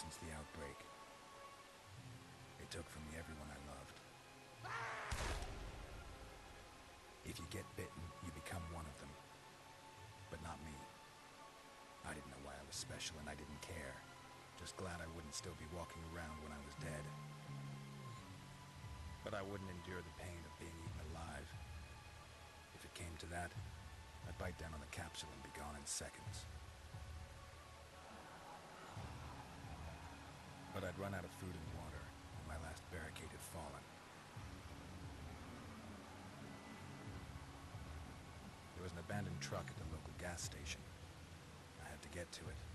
since the outbreak. They took from me everyone I loved. If you get bitten, you become one of them. But not me. I didn't know why I was special and I didn't care. Just glad I wouldn't still be walking around when I was dead. But I wouldn't endure the pain of being eaten alive. If it came to that, I'd bite down on the capsule and be gone in seconds. But I'd run out of food and water, and my last barricade had fallen. There was an abandoned truck at the local gas station. I had to get to it.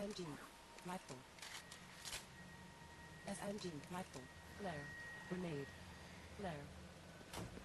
SMG. Rifle. SMG. Rifle. Flare. Grenade. Flare.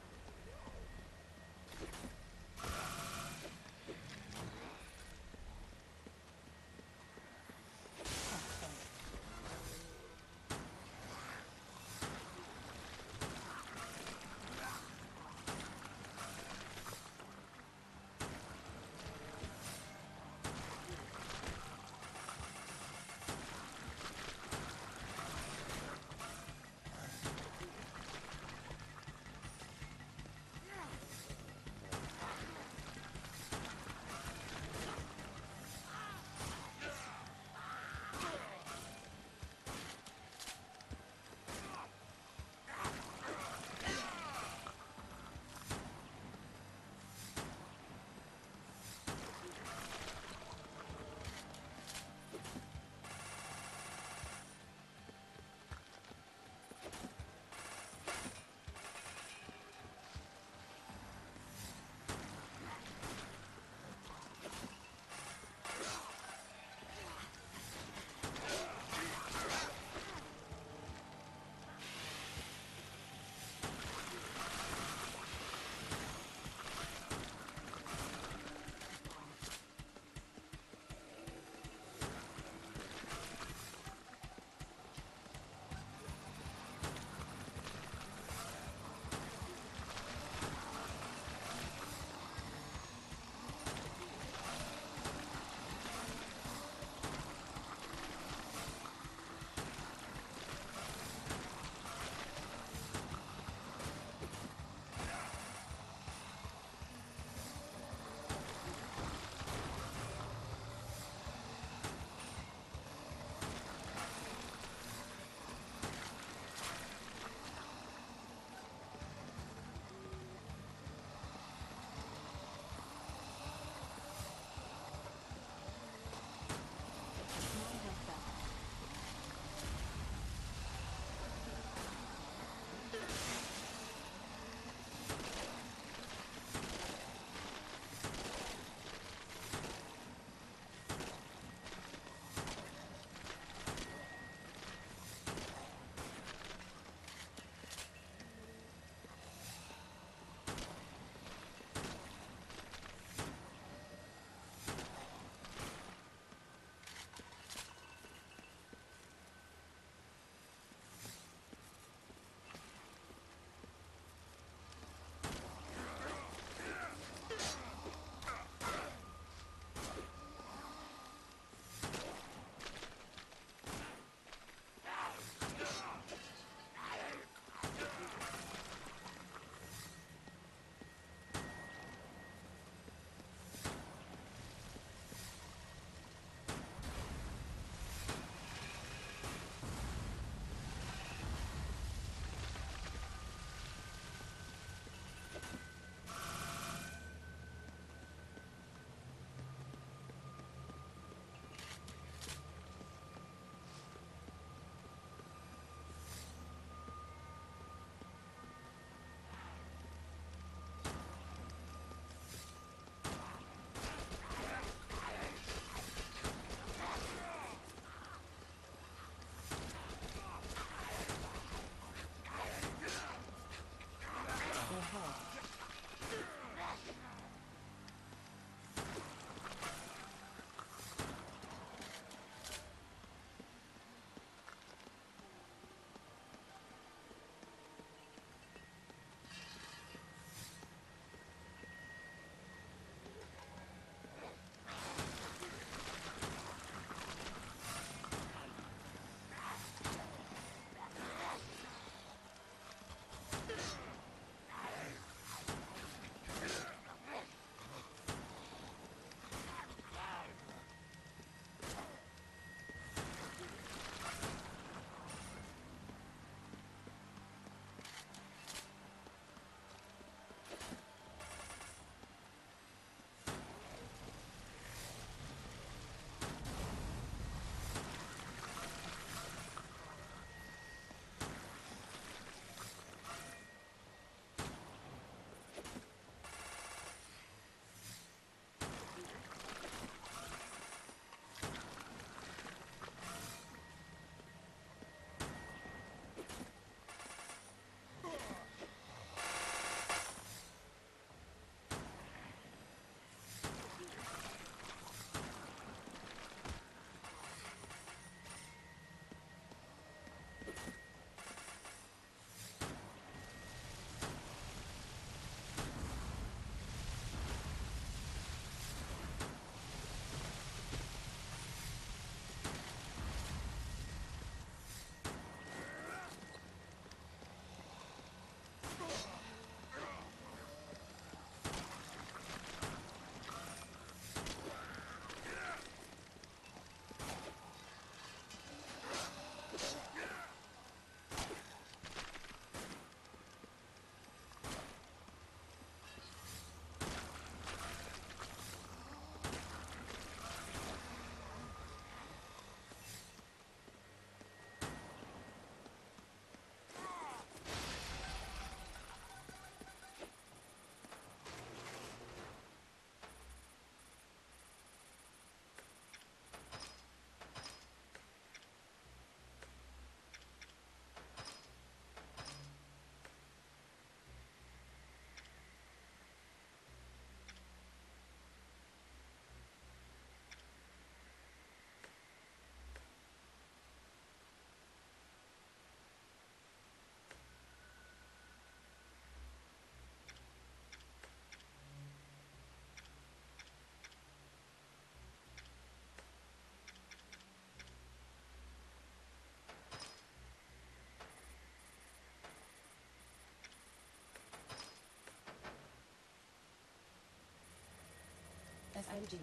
SMG.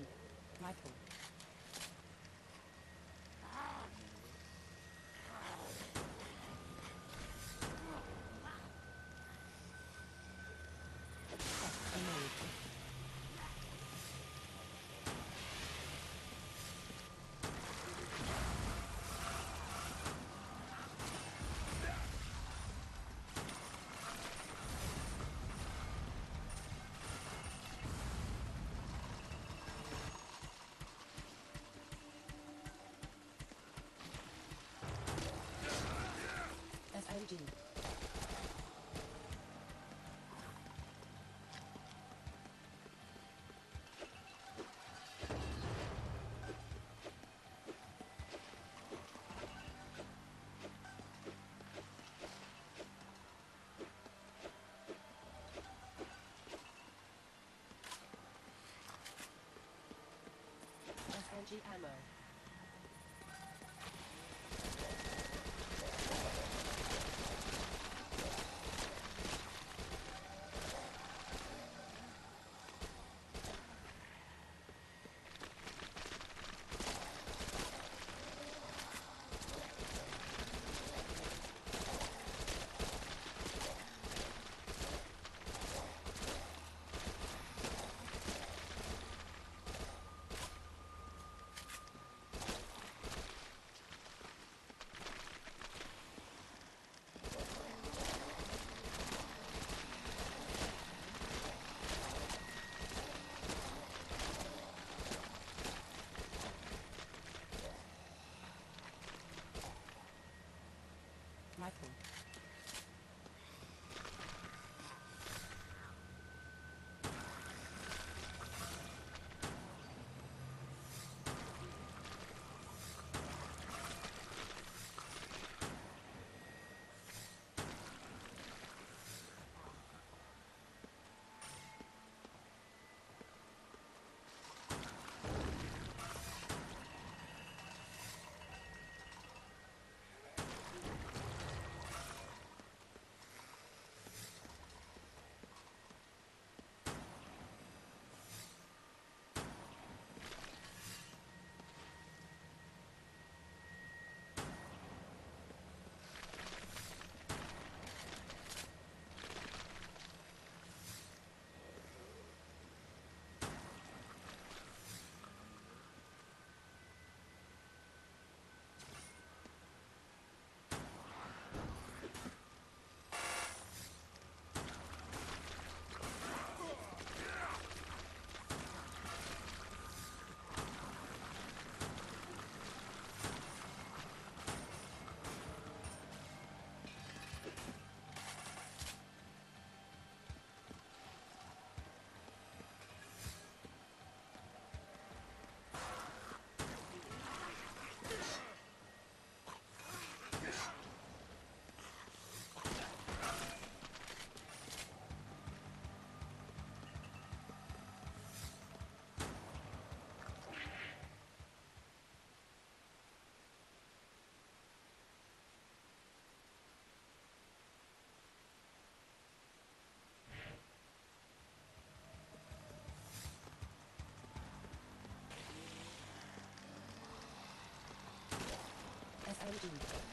Rifle. Test grenade. SMG. SMG ammo. SMG.